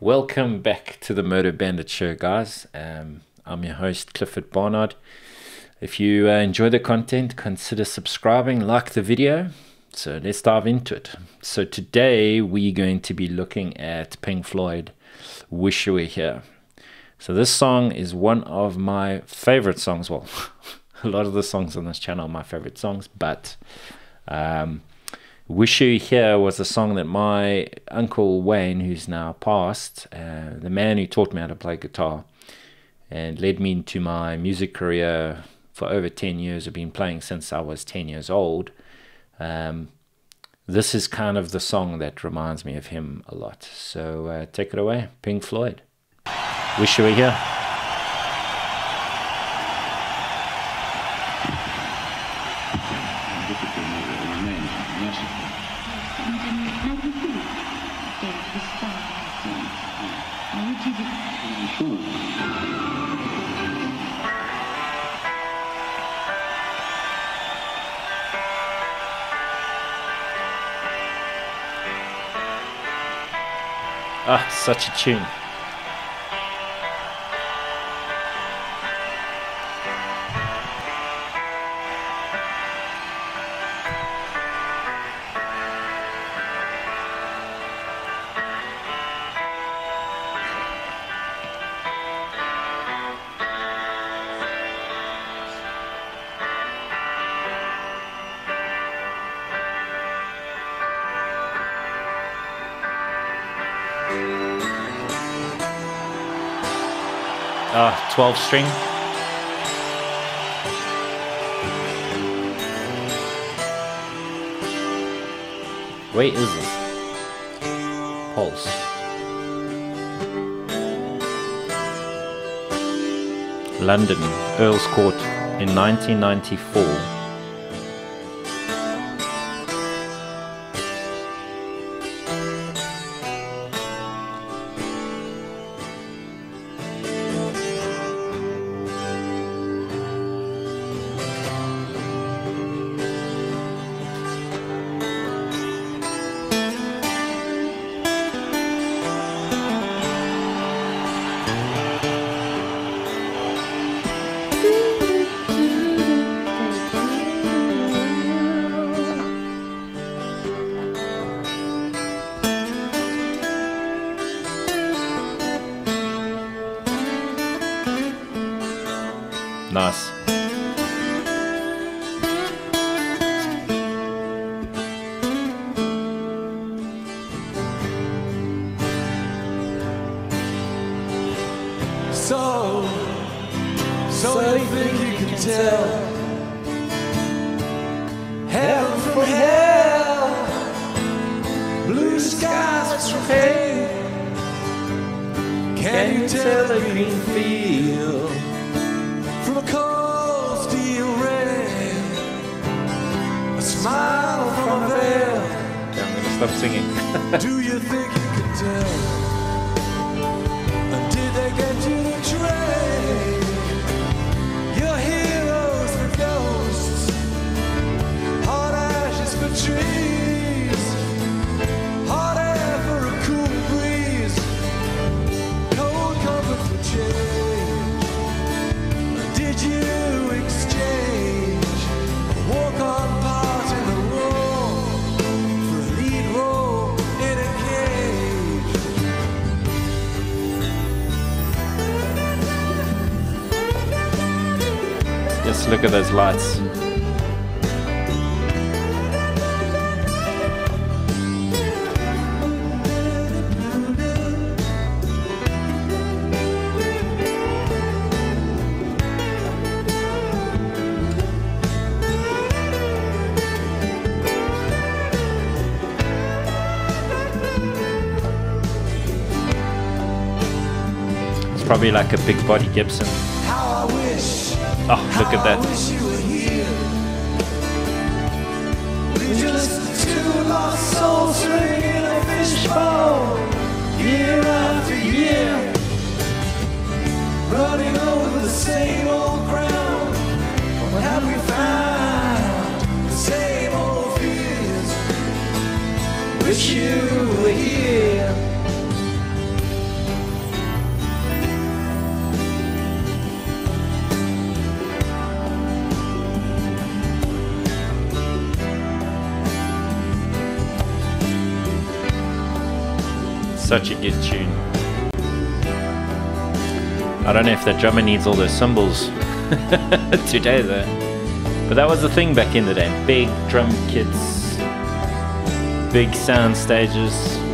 Welcome back to the MotoBandit Show, guys. Um, I'm your host, Clifford Barnard. If you uh, enjoy the content, consider subscribing, like the video. So let's dive into it. So today we're going to be looking at Pink Floyd, Wish You Were Here. So this song is one of my favorite songs. Well, a lot of the songs on this channel are my favorite songs, but um, Wish You Here was a song that my uncle Wayne, who's now passed, uh, the man who taught me how to play guitar and led me into my music career for over 10 years. I've been playing since I was 10 years old. Um, this is kind of the song that reminds me of him a lot. So uh, take it away, Pink Floyd. Wish You Were Here. Ah, such a tune. Ah, 12 string. Where is it? Pulse. London, Earl's Court in 1994. Nice. So, so think you can tell heaven from hell, blue skies from hate? Can you tell a green field smile from a veil. Okay, I'm gonna stop singing. Do you think you can tell? Just look at those lights. It's probably like a big body Gibson. In at that. year after year, running over the same old ground. What have we found? The same old fears. Wish you were here. Such a good tune. I don't know if the drummer needs all those cymbals today though. But that was the thing back in the day. Big drum kits, big sound stages.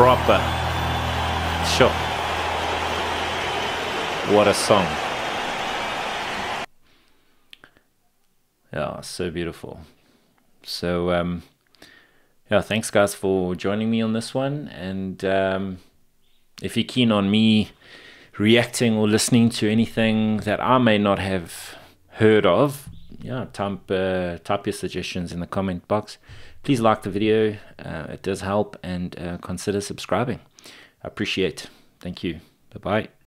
Proper. Sure. What a song. Yeah, so beautiful. So, um, yeah, thanks guys for joining me on this one. And um, if you're keen on me reacting or listening to anything that I may not have heard of, yeah, type, uh, type your suggestions in the comment box. Please like the video, uh, it does help, and uh, consider subscribing. I appreciate. Thank you. Bye bye.